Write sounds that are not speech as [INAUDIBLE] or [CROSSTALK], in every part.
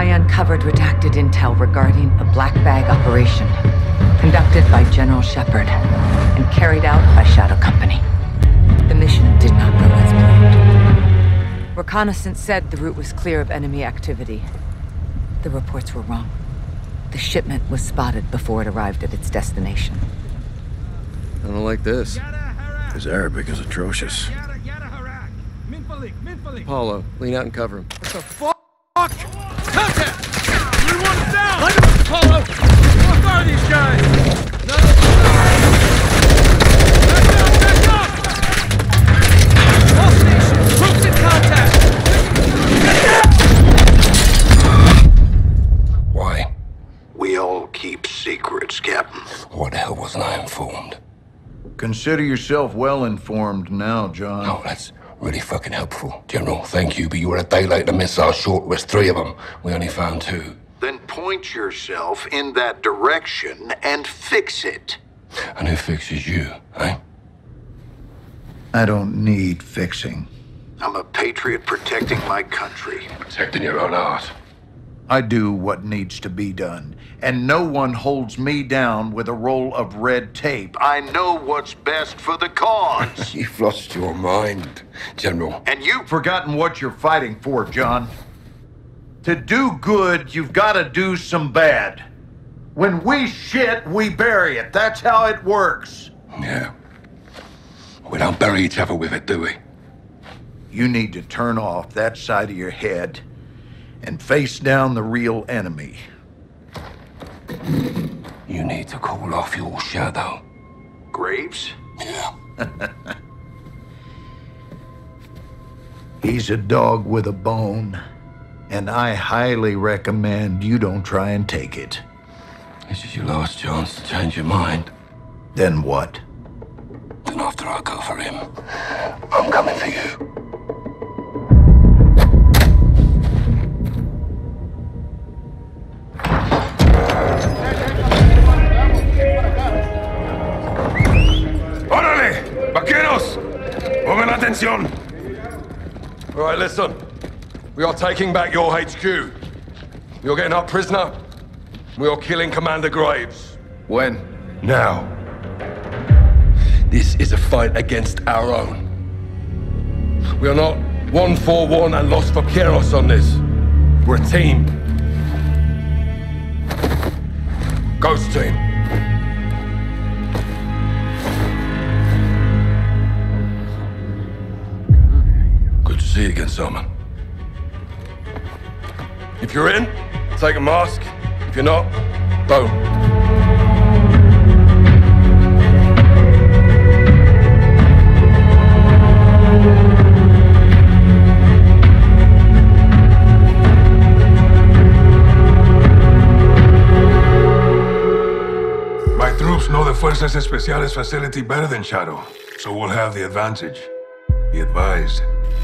I uncovered redacted intel regarding a black bag operation conducted by General Shepherd and carried out by Shadow Company. The mission did not go as planned. Reconnaissance said the route was clear of enemy activity. The reports were wrong. The shipment was spotted before it arrived at its destination. I don't like this. His Arabic is atrocious. Paulo, lean out and cover him. What the fuck? Contact! Down! Apollo! What are these guys? No! Back up! Back up! All stations, troops in contact! Why? We all keep secrets, Captain. What the hell wasn't I informed? Consider yourself well informed now, John. Oh, that's really fucking helpful. General, thank you, but you were a day late. The missile short was three of them. We only found two. Then point yourself in that direction and fix it. And who fixes you, eh? I don't need fixing. I'm a patriot protecting my country. Protecting your own art. I do what needs to be done, and no one holds me down with a roll of red tape. I know what's best for the cause. [LAUGHS] You've lost your mind, General. and you've Forgotten what you're fighting for, John. To do good, you've got to do some bad. When we shit, we bury it. That's how it works. Yeah. We don't bury each other with it, do we? You need to turn off that side of your head and face down the real enemy. You need to call off your shadow. Graves? Yeah. [LAUGHS] He's a dog with a bone, and I highly recommend you don't try and take it. This is your last chance to change your mind. Then what? Then after I go for him, I'm coming for you. ¡Pongan atención! All right, listen. We are taking back your HQ. You're getting up prisoner. We are killing Commander Graves. When? Now. This is a fight against our own. We are not one for one and Los Vaqueros on this. We're a team. Ghost team. See you again, Salman. If you're in, take a mask. If you're not, don't. My troops know the Fuerzas Especiales facility better than Shadow, so we'll have the advantage. Be advised,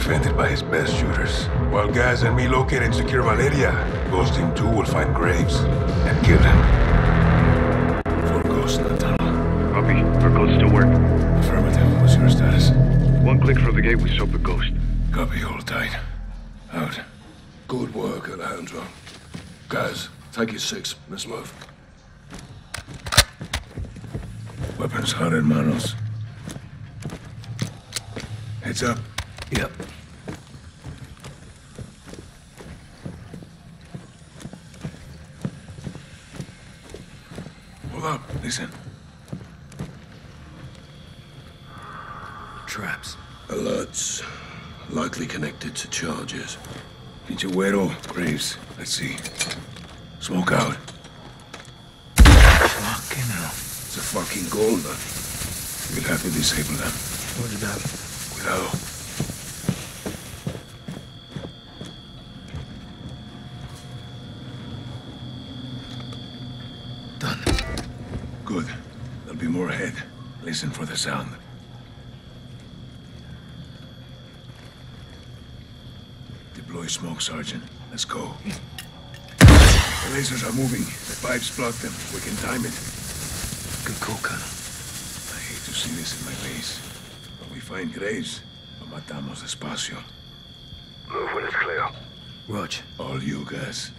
defended by his best shooters. While Gaz and me locate and secure Valeria, Ghost Team 2 will find Graves and kill him. Four ghosts in the tunnel. Copy. Our codes still work. Affirmative. What's your status? One click from the gate, we soap the ghost. Copy, hold tight. Out. Good work, Alejandro. Guys, take your six. Let's move. Weapons hot in manos. Heads up. Yep. Hold up. Listen. Traps. Alerts. Likely connected to charges. Pinche güero. Graves. Let's see. Smoke out. Fucking hell. It's a fucking golden. We'll have to disable them. What did that? Cuidado. Good. There'll be more ahead. Listen for the sound. Deploy smoke, Sergeant. Let's go. The lasers are moving. The pipes block them. We can time it. Good call, Colonel. I hate to see this in my base. When we find graves, lo matamos despacio. Move when it's clear. Rog. All you guys.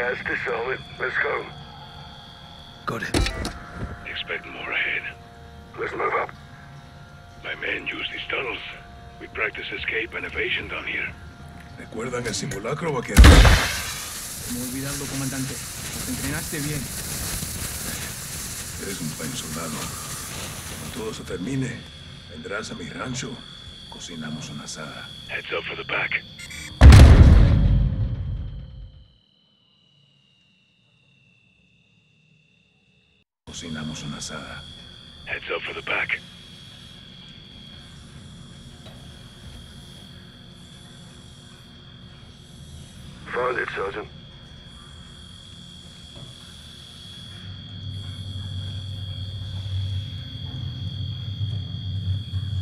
Guys, it. Let's go. Got it. Expect more ahead. Let's move up. My men use these tunnels. We practice escape and evasion down here. ¿Recuerdan el simulacro, vaquero? ¿Cómo olvidarlo, comandante? Nos entrenaste bien. Eres un buen soldado. Cuando todo se termine, vendrás a mi rancho. Cocinamos una asada. Heads up for the back. Cocinamos una asada. Heads up for the back. Find it, Sergeant.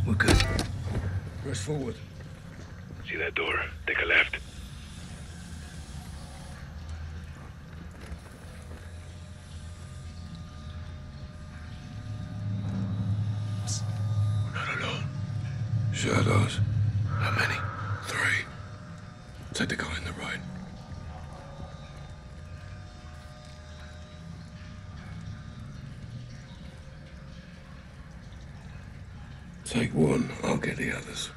We're good. Press forward. See that door? Take a left. We're not alone. Shadows. How many? Three. Take the guy in the right. Take one, I'll get the others.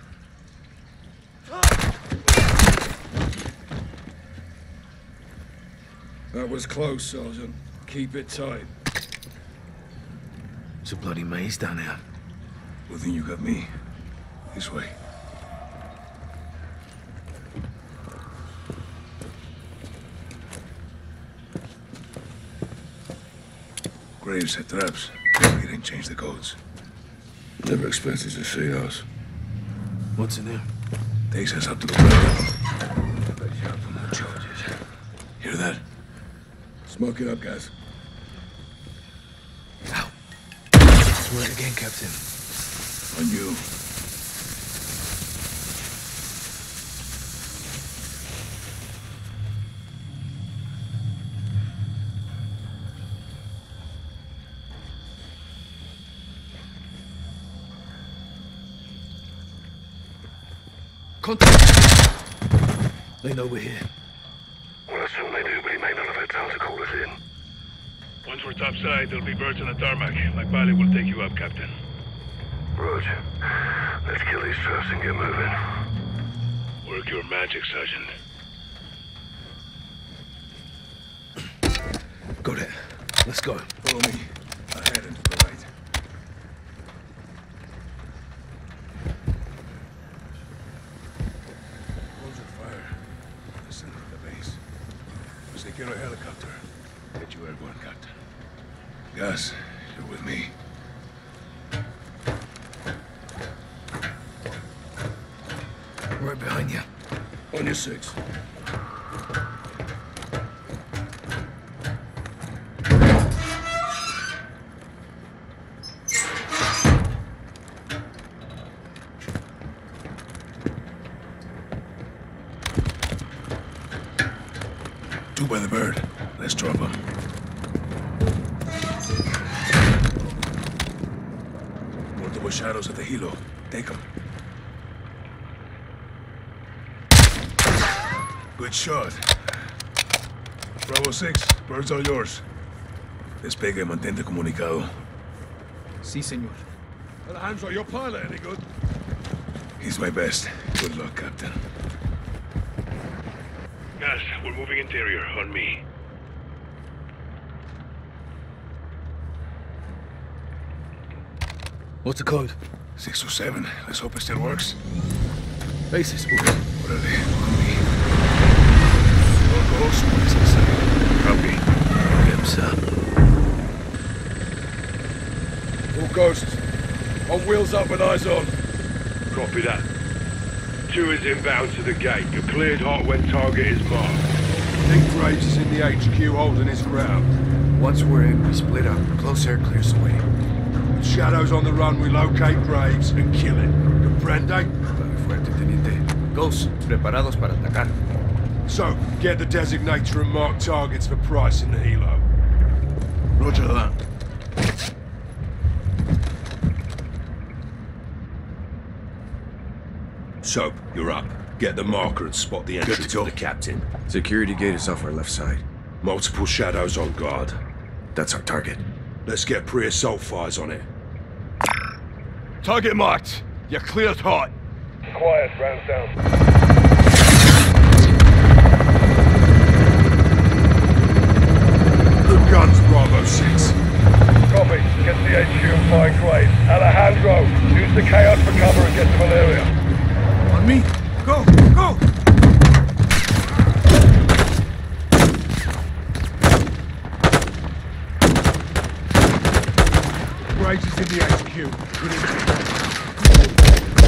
That was close, Sergeant. Keep it tight. It's a bloody maze down here. Well, then you got me. This way. Graves set traps. He didn't change the codes. Never expected to see us. What's in there? Takes us up to the window. Smoke it up, guys. Ow. Swear it again, Captain. On you. Contact! They know we're here. Well, assume they do, but he may not have had time to call us in. Once we're topside, there'll be birds on the tarmac. My pilot will take you up, Captain. Rog, let's kill these traps and get moving. Work your magic, Sergeant. Got it. Let's go. Follow me. Ahead and to the right. Close your fire. Listen to the base. Pues te quiero a helicopter. Get you airborne, Captain. Gaz, you're with me. Right behind you. On your Two by the bird. Let's drop them. Multiple shadows at the helo. Take them. Good shot. Bravo 6, birds are yours. Despegue, mantente comunicado. Sí, señor. Alejandro, your pilot any good? He's my best. Good luck, Captain. Gaz, we're moving interior. On me. What's the code? 627. Let's hope it still works. Basis. Órale, on me. All goes. Copy. Yep, sir. All ghosts. On wheels up with eyes on. Copy that. 2 is inbound to the gate. You're cleared hot when target is marked. Think Graves is in the HQ holding his ground. Once we're in, we split up. Close air clears the way. With Shadow's on the run, we locate Graves and kill him. Comprende? Eh? Muy teniente. Ghosts, preparados para atacar. So, get the designator and mark targets for Price in the helo. Roger that. Soap, you're up. Get the marker and spot the entrance to go. the captain. Security gate is off our left side. Multiple shadows on guard. That's our target. Let's get pre-assault fires on it. Target marked. You're cleared hot. Quiet, rounds down. Guns, Bravo 6. Copy. Get to the HQ and find Graves. Alejandro, use the chaos for cover and get to Valeria. On me. Go, go! Graves is in the HQ. Need to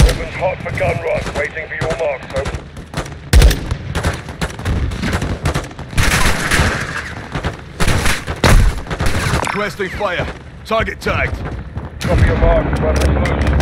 Weapons hot for gun run. Waiting for your mark, so Requesting fire. Target tagged. copy your mark.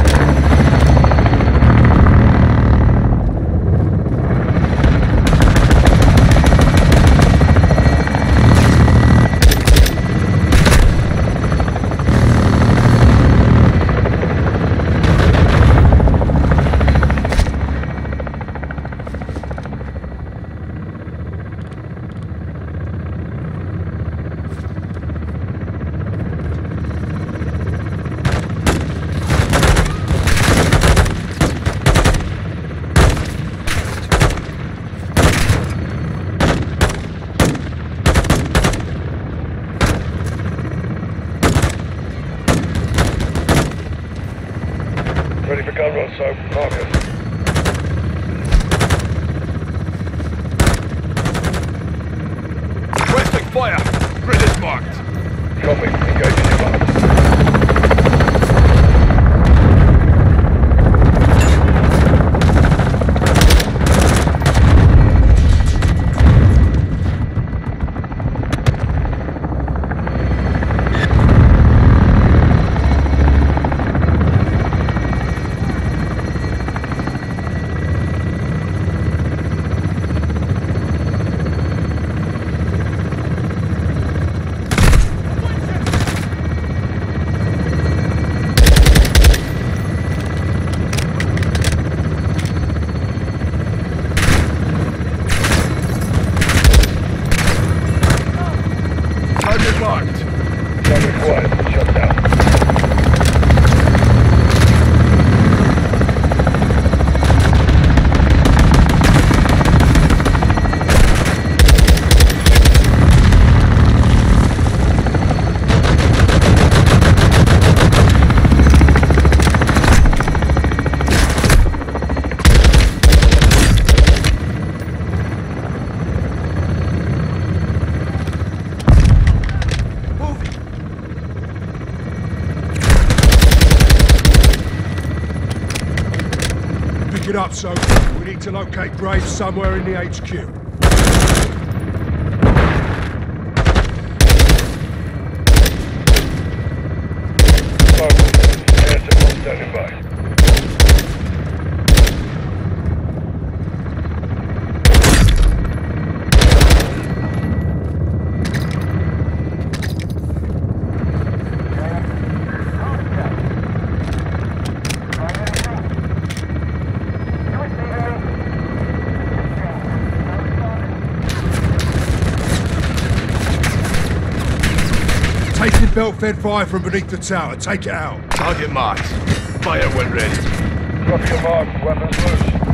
Somewhere in the HQ. Belt-fed fire from beneath the tower. Take it out. Target marked. Fire when ready. Copy your mark. Weapons loose.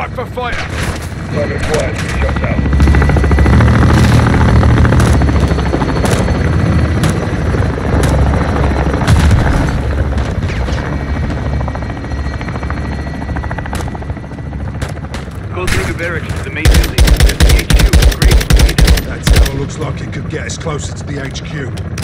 Mark for. Go through the barricades to the main building. That tower looks like it could get us closer to the HQ.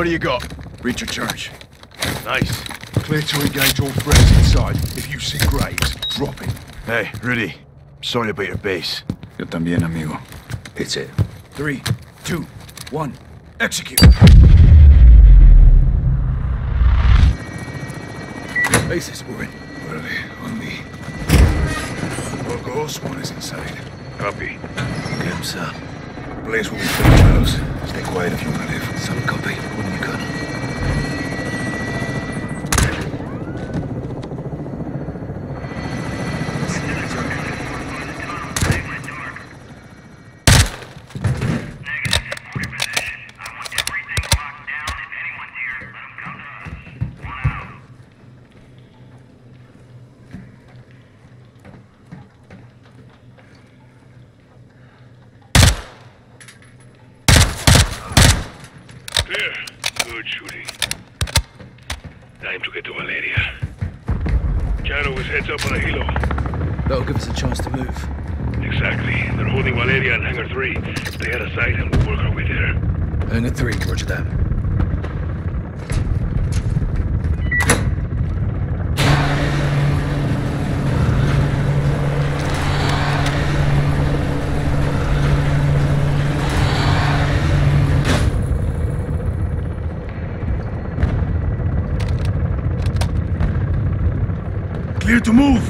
What do you got? Breach of charge. Nice. Clear to engage all threats inside. If you see Graves, drop him. Hey, Rudy. Sorry about your base. Yo también, amigo. Hits it. Three, two, one, execute. Bases, we're in. Órale, on me. Loco, Osborn is inside. Copy. Get sir. Blaze will be full, Charles. Stay quiet if you want to live. Some copy. When you can. Clear. Good shooting. Time to get to Valeria. Chano was heads up on a helo. That'll give us a chance to move. Exactly. They're holding Valeria in Hangar 3. Stay out of sight and we'll work our way there. Hangar 3, roger that. To move.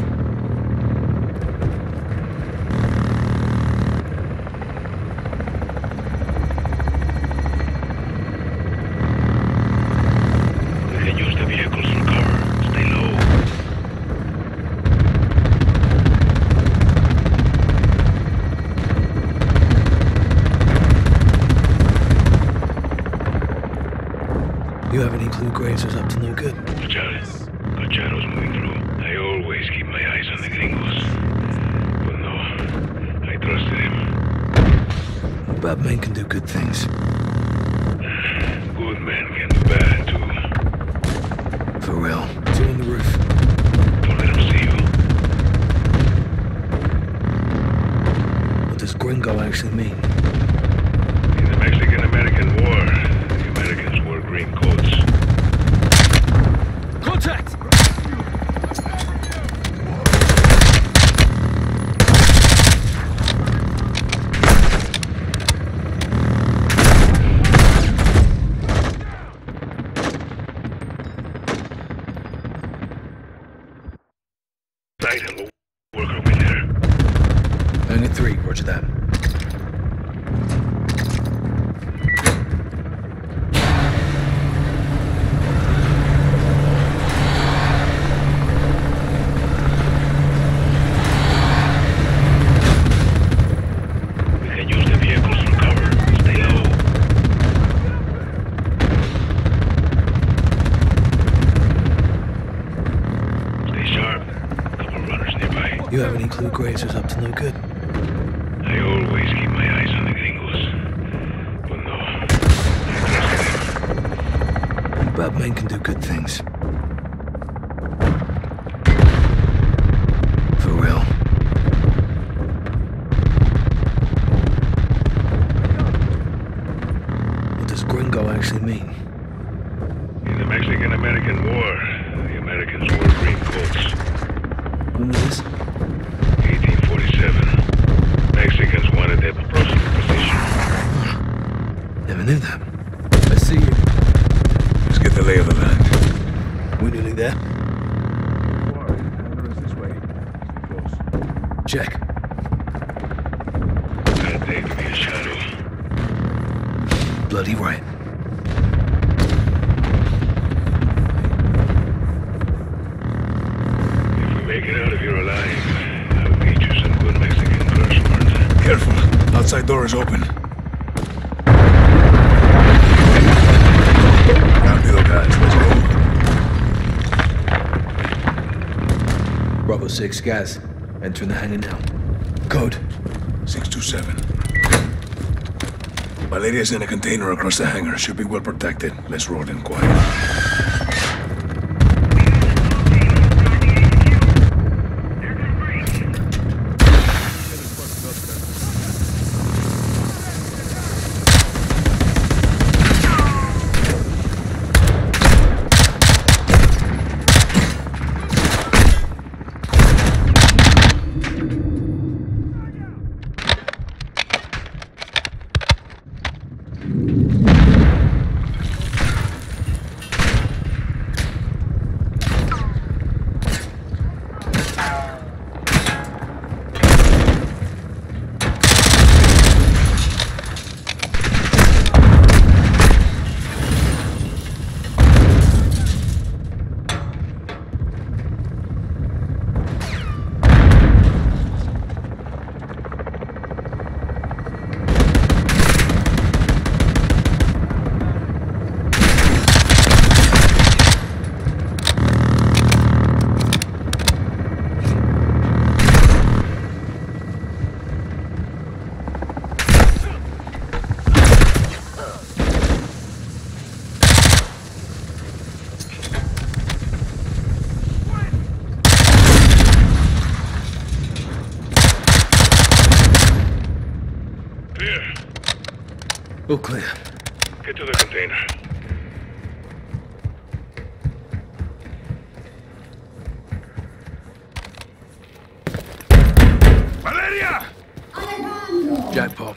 Bad men can do good things. Good men can do bad too. For real. Two on the roof. Don't let them see you. What does gringo actually mean? In the Mexican-American War, the Americans wore green coats. Contact! Sight and we'll work our way there. Hangar 3, roger that. Clue Graves was up to no good. I always keep my eyes on the gringos. But no, I trusted him. Bad men can do good things. For real. What does gringo actually mean? In the Mexican-American War, the Americans wore green coats. When was this? 1847. Mexicans wanted their personal position. Never knew. I see you. Let's get the lay of the land. We're nearly there. Check. I'd take to be a shadow. Bloody right. If we make it out of here alive, I'll teach you some good Mexican words. Careful. Outside door is open. 06 guys. Enter the hangar now. Code 627. My lady is in a container across the hangar. She'll be well protected. Let's roll in quiet. All clear. Get to the container. Valeria! Jackpot.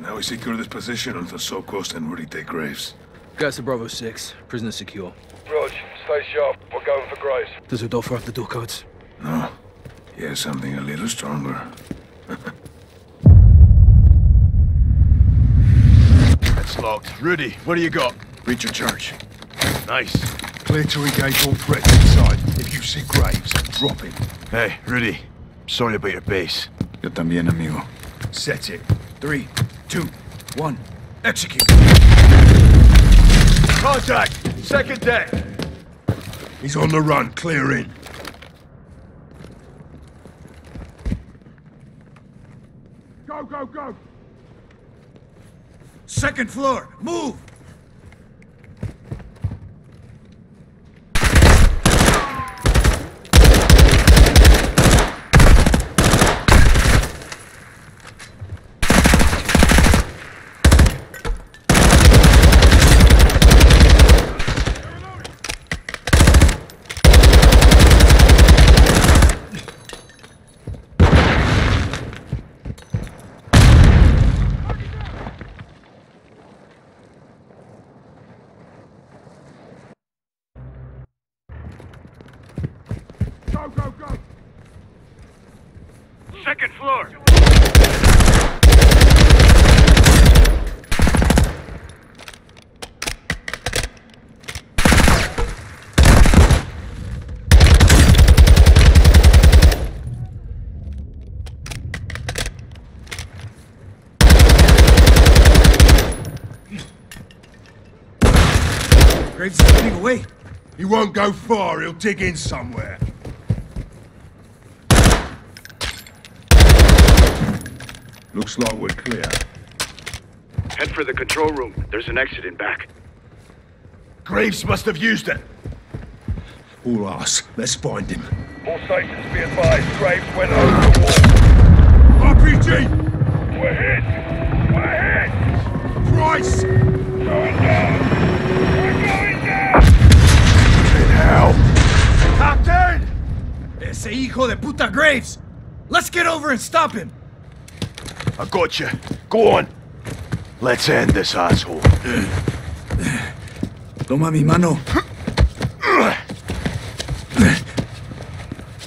Now we secure this position until Soap Ghost and Rudy take Graves. Guys to Bravo 6. Prisoner secure. Rog, stay sharp. We're going for Graves. Does Rodolfo have the door codes? No. Yeah, something a little stronger. That's locked. Rudy, what do you got? Reach your charge. Nice. Clear to engage all threats inside. If you see Graves, drop him. Hey, Rudy. Sorry about your base. Yo también, amigo. Set it. Three, two, one. Execute. Contact! Second deck! He's on the run. Clear in. Go, go, go! Second floor. Move! Go, go, go! Second floor. Graves is running away. He won't go far. He'll dig in somewhere. Looks like we're clear. Head for the control room. There's an exit in back. Graves must have used it. All us. Let's find him. All stations be advised, Graves went over the wall. RPG! We're hit! We're hit! Price! Going down! We're going down! In hell! Captain! Ese hijo de puta Graves! Let's get over and stop him! I got you. Go on. Let's end this asshole. Toma mi mano.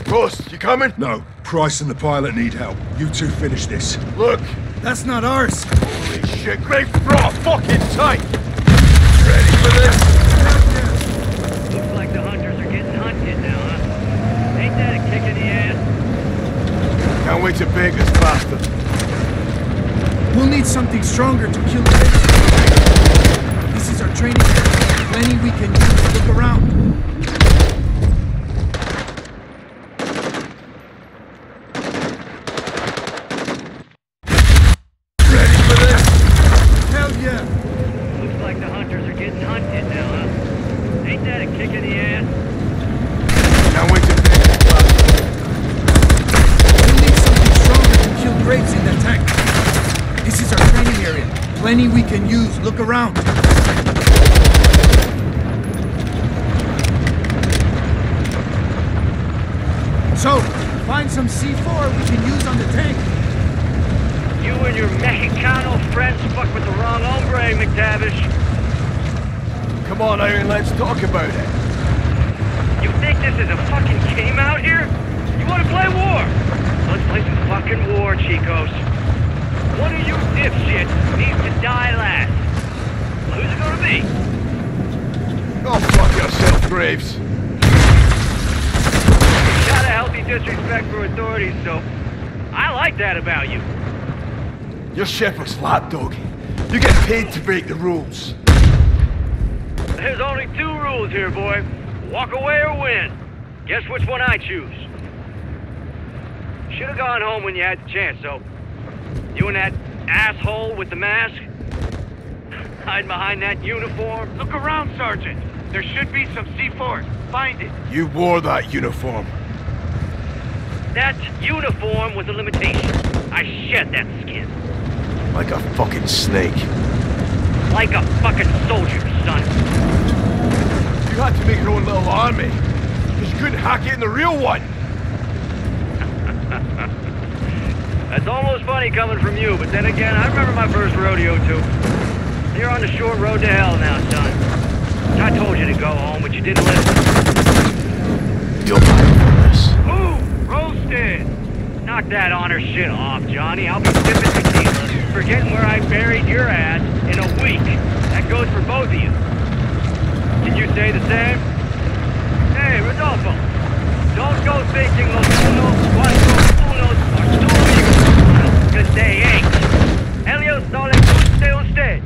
Ross, you coming? No. Price and the pilot need help. You two finish this. Look! That's not ours! Holy shit, Graves brought fucking tank! Ready for this? Looks like the hunters are getting hunted now, huh? Ain't that a kick in the ass? Can't wait to bake this bastard. We'll need something stronger to kill Graves. This is our training area. Plenty we can use. Look around. Ready for this? Hell yeah! Looks like the hunters are getting hunted now, huh? Ain't that a kick in the ass? Can't wait to bake this bastard. We'll need something stronger to kill Graves in that tank. This is our training area. Plenty we can use. Look around. So, find some C4 we can use on the tank. You and your Mexicano friends fuck with the wrong hombre, McTavish. Come on, Iron, let's talk about it. You think this is a fucking game out here? You wanna play war? Let's play some fucking war, Chicos. One of you dipshits needs to die last. Who's it gonna be? Go fuck yourself, Graves. You got a healthy disrespect for authorities, so I like that about you. You're Shepherd's lapdog. You get paid to break the rules. There's only two rules here, boy. Walk away or win. Guess which one I choose. Should have gone home when you had the chance, though. You and that asshole with the mask? Hide behind that uniform? Look around, Sergeant. There should be some C4. Find it. You wore that uniform. That uniform was a limitation. I shed that skin. Like a fucking snake. Like a fucking soldier, son. You had to make your own little army. Because you couldn't hack it in the real one. That's almost funny coming from you, but then again, I remember my first rodeo, too. You're on the short road to hell now, son. I told you to go home, but you didn't listen. You'll pay for this. Ooh, roasted! Knock that honor shit off, Johnny. I'll be sipping tequila, forgetting where I buried your ass in a week. That goes for both of you. Can you say the same? Hey, Rodolfo. Don't go thinking cuatro, unos, or two amigos. Cause they ain't. Helios no le guste usted.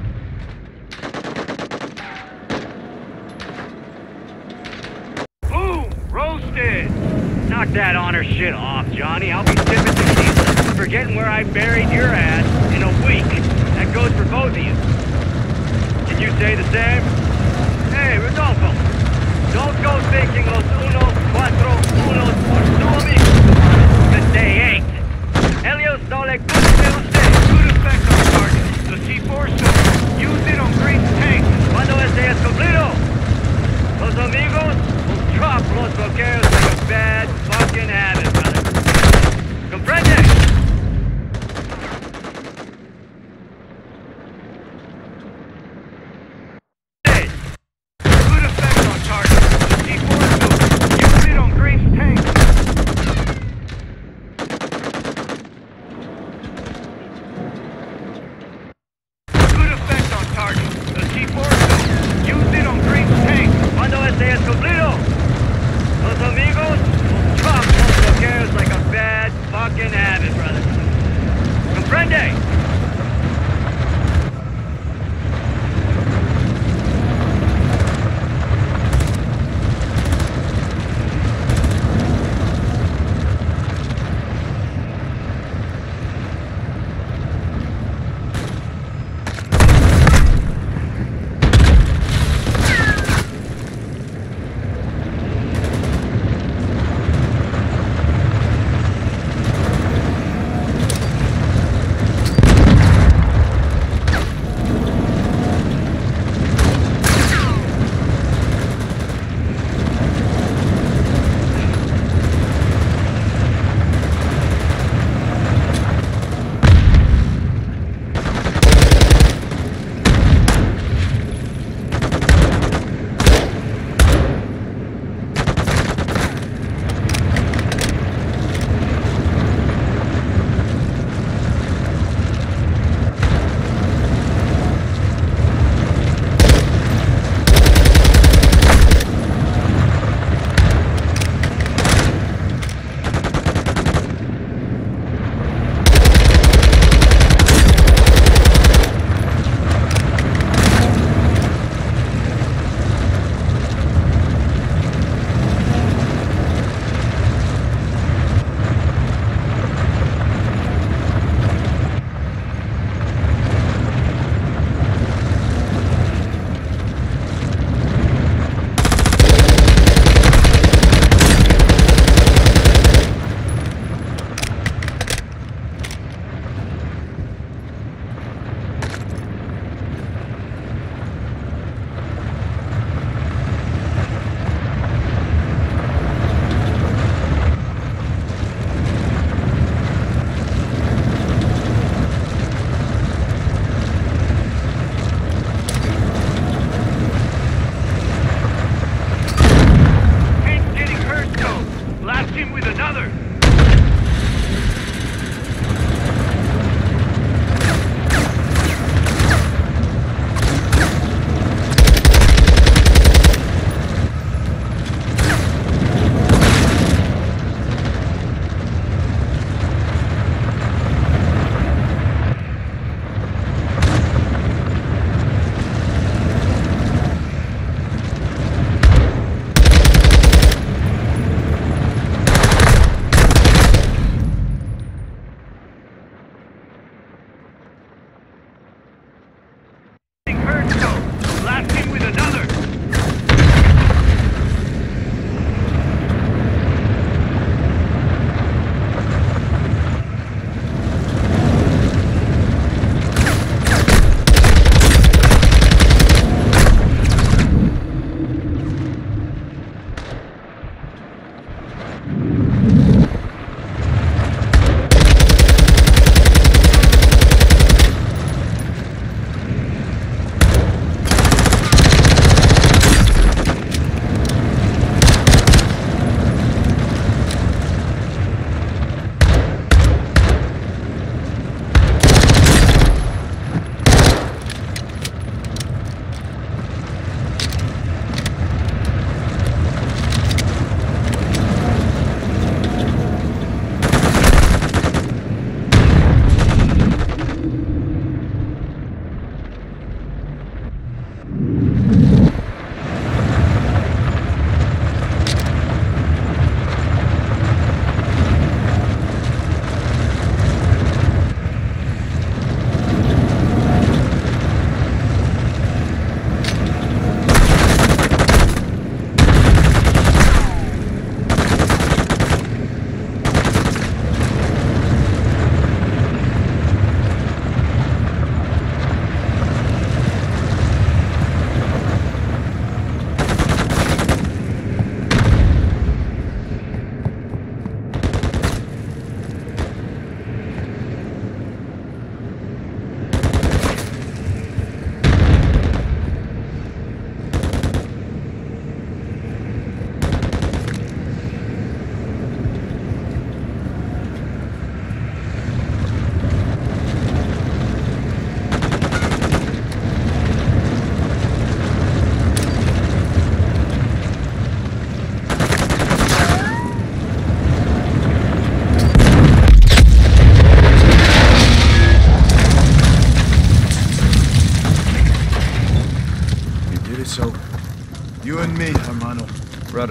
Boom! Roasted! Knock that honor shit off, Johnny. I'll be sipping tequila, forgetting where I buried your ass in a week. That goes for both of you. Can you say the same? Hey, Rodolfo. Don't go thinking los uno, cuatro, unos, or two amigos.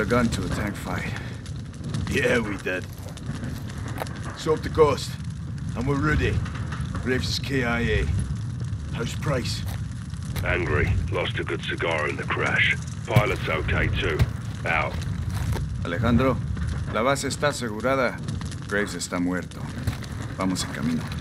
A gun to a tank fight. Yeah, we did. So up the coast. And we're Rudy. Graves is KIA. How's Price? Angry. Lost a good cigar in the crash. Pilot's okay too. Out. Alejandro, la base está asegurada. Graves está muerto. Vamos en camino.